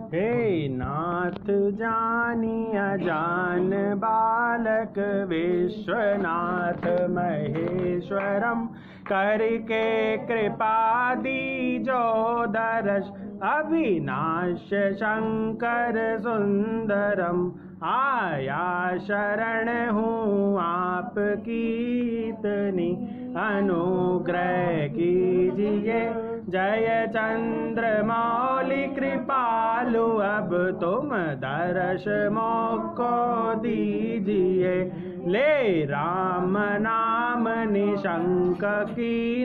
हे नाथ जानिया जान बालक विश्वनाथ महेश्वरम करके कृपा दीजो दरस अविनाश शंकर सुंदरम। आया शरण हूँ आपकी इतनी। अनुग्रह कीजिए। जय चंद्र मौली कृपालु अब तुम दर्श मोको दीजिए। ले राम नाम निशंक की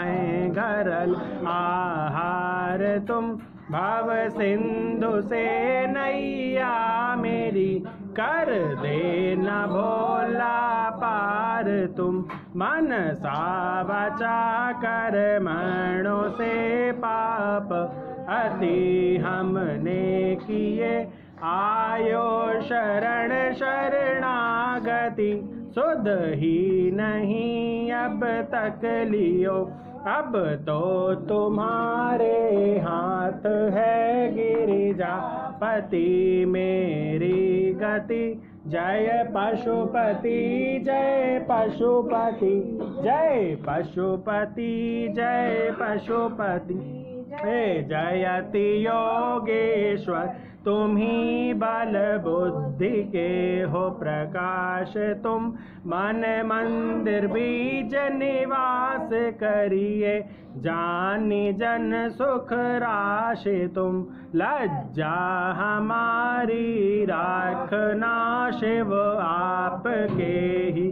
है घरल आहार तुम भव सिंधु से नैया मेरी। कर दे न भोला पार तुम। मन सा बचा कर मणों से पाप। अति हमने किए। आयो शरण शरणागति सुध ही नहीं अब तक लियो। अब तो तुम्हारे हाथ है गिरिजा पति मेरी गति। जय पशुपति जय पशुपति जय पशुपति जय पशुपति। हे जयति योगेश्वर। तुम ही बल बुद्धि के हो प्रकाश। तुम मन मंदिर बीज निवास करिए। जानी जन सुख राशि तुम। लज्जा हमारी राखना शिव आपके ही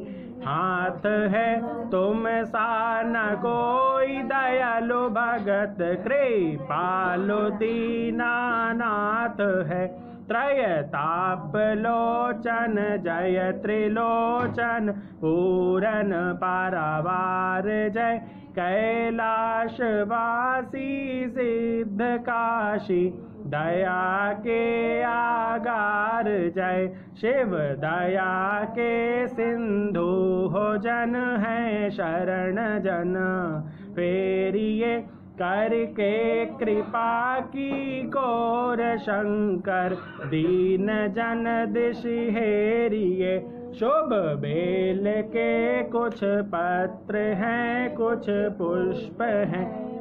हाथ है। तुम सा न कोई दयालु भगत कृपालु दीनानाथ है। त्रयताप लोचन जय त्रिलोचन पूरन पारावार जय। कैलाश वासी सिद्ध काशी दया के आगार जय। शिव दया के सिंधु हो जन है शरण जन। फेरिए करके कृपा की गौर शंकर, दीन जन दिश हेरिए। शुभ बेल के कुछ पत्र हैं, कुछ पुष्प हैं।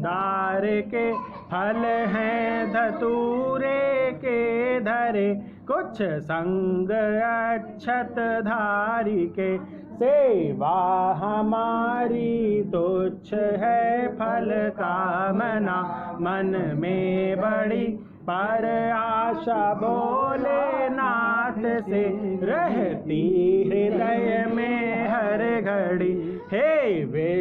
दार के फल हैं, धतूरे के धरे। कुछ संग अक्षत धारी के सेवा हमारी तुच्छ है फल कामना। मन में बड़ी पर आशा बोले नाथ से रहती हृदय में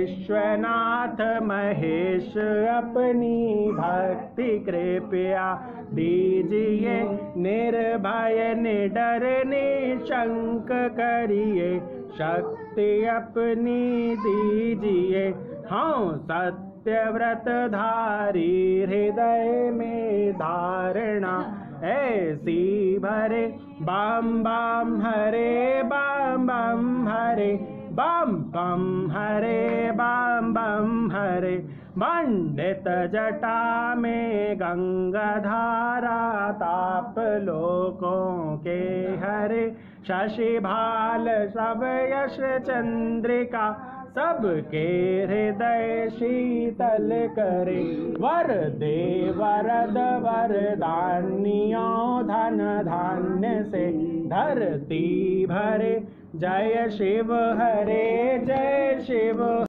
विश्वनाथ महेश, अपनी भक्ति कृपया दीजिए, निर्भय, निडर, निशंक करिए, शक्ति अपनी दीजिए। हाँ सत्य व्रत धारी हृदय में धारणा, ऐसी भरे, बम बम हरे, बम बम हरे बम बम हरे, बम बम हरे। मंडित जटा में गंगा धारा ताप लोकों के हरे। शशि भाल सब यश चंद्रिका सबके हृदय शीतल करे। वर दे वरद वरदानियों धन धान्य से धरती भरे। जय शिव हरे, जय शिव